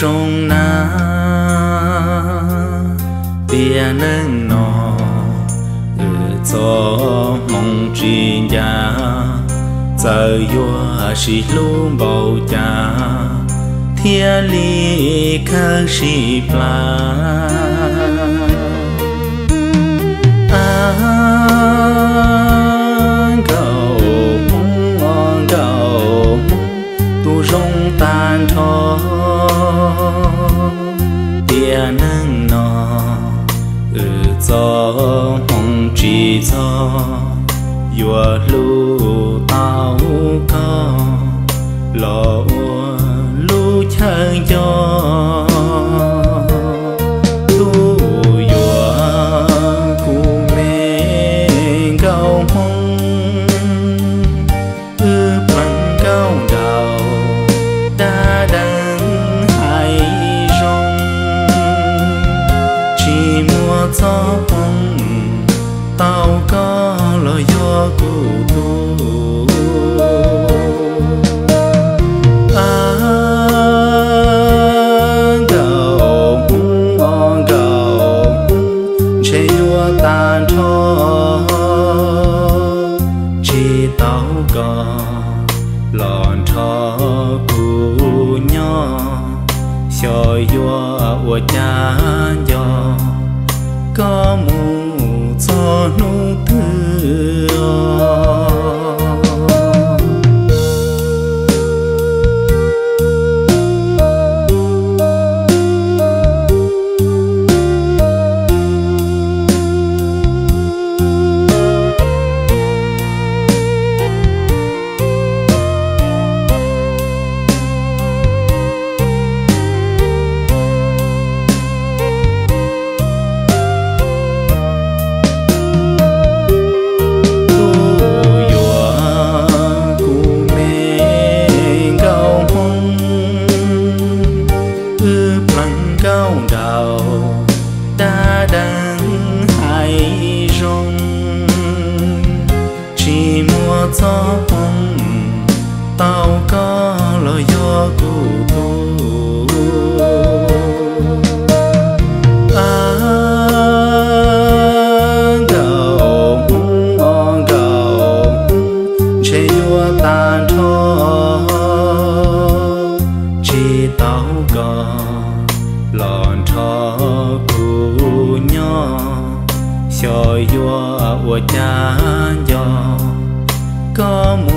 rong na. Bia nâng nọ ừ cho mong chi nhà. Giờ yo si lu bầu cha thiên lý khơ si pla. Tan thó nâng nọ gió hồng chỉ gió yua lu tao co, lo lu chơi cho lòn thọ cù nhỏ xoay vua ở cha yo có gió bông tao có lo yo cụ tu à gầu mong gầu chế yo tan thọ chỉ tao có lòn thọ cụ nhỏ có mù